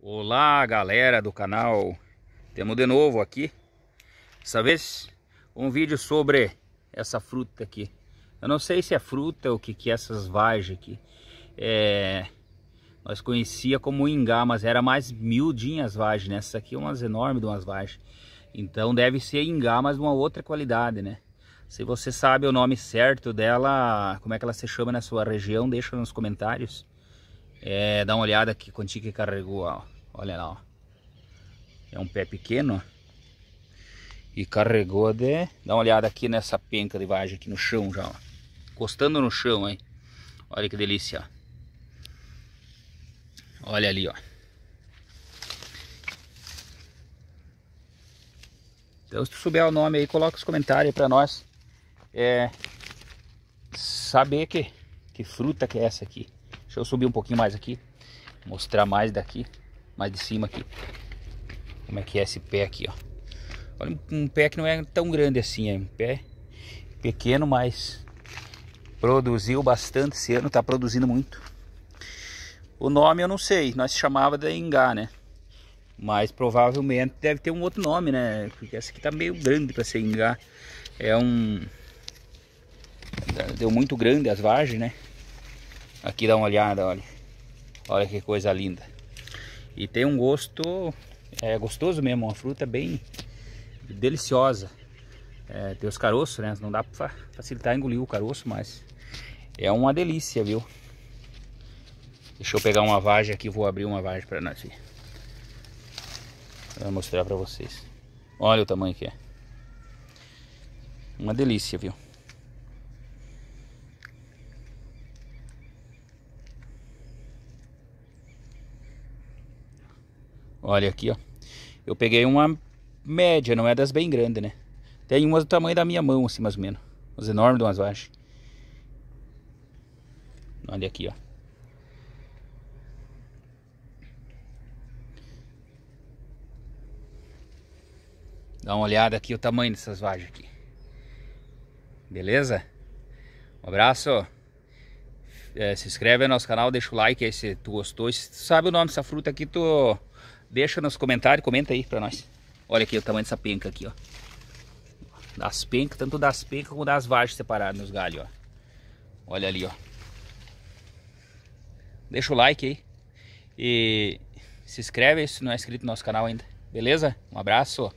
Olá galera do canal, temos de novo aqui, dessa vez um vídeo sobre essa fruta aqui. Eu não sei se é fruta ou o que, que é essas vagens aqui. É, nós conhecia como ingá, mas era mais miudinhas as vagens, né? Essa aqui é umas enormes de umas vagens. Então deve ser ingá, mas de uma outra qualidade, né? Se você sabe o nome certo dela, como é que ela se chama na sua região, deixa nos comentários. É, dá uma olhada aqui quanto que carregou, ó. Olha lá, ó. É um pé pequeno, E carregou de... Dá uma olhada aqui nessa penca de vagem aqui no chão já, ó. Encostando no chão, hein. Olha que delícia, ó. Olha ali, ó. Então se tu souber o nome aí, coloca os comentários para nós. É... Saber que, que fruta que é essa aqui. Deixa eu subir um pouquinho mais aqui. Mostrar mais daqui. Mais de cima aqui. Como é que é esse pé aqui, ó. Olha, um pé que não é tão grande assim. É um pé pequeno, mas produziu bastante esse ano. Tá produzindo muito. O nome eu não sei. Nós chamava de Engá, né? Mas provavelmente deve ter um outro nome, né? Porque essa aqui tá meio grande para ser Engá. É um... Deu muito grande as vagens, né? Aqui dá uma olhada, olha. Olha que coisa linda. E tem um gosto, é gostoso mesmo, uma fruta bem deliciosa. É, tem os caroços, né? Não dá para facilitar engolir o caroço, mas é uma delícia, viu? Deixa eu pegar uma vagem aqui, vou abrir uma vagem para nós. Vou mostrar para vocês. Olha o tamanho que é. Uma delícia, viu? Olha aqui, ó. Eu peguei uma média, não é das bem grandes, né? Tem umas do tamanho da minha mão, assim, mais ou menos. Umas enormes de umas baixas. Olha aqui, ó. Dá uma olhada aqui o tamanho dessas vagens aqui. Beleza? Um abraço. É, se inscreve no nosso canal, deixa o like aí se tu gostou. Se tu sabe o nome dessa fruta aqui, tu Deixa nos comentários, comenta aí pra nós. Olha aqui o tamanho dessa penca aqui, ó. Das pencas, tanto das pencas como das vagens separadas nos galhos, ó. Olha ali, ó. Deixa o like aí. E se inscreve se não é inscrito no nosso canal ainda. Beleza? Um abraço.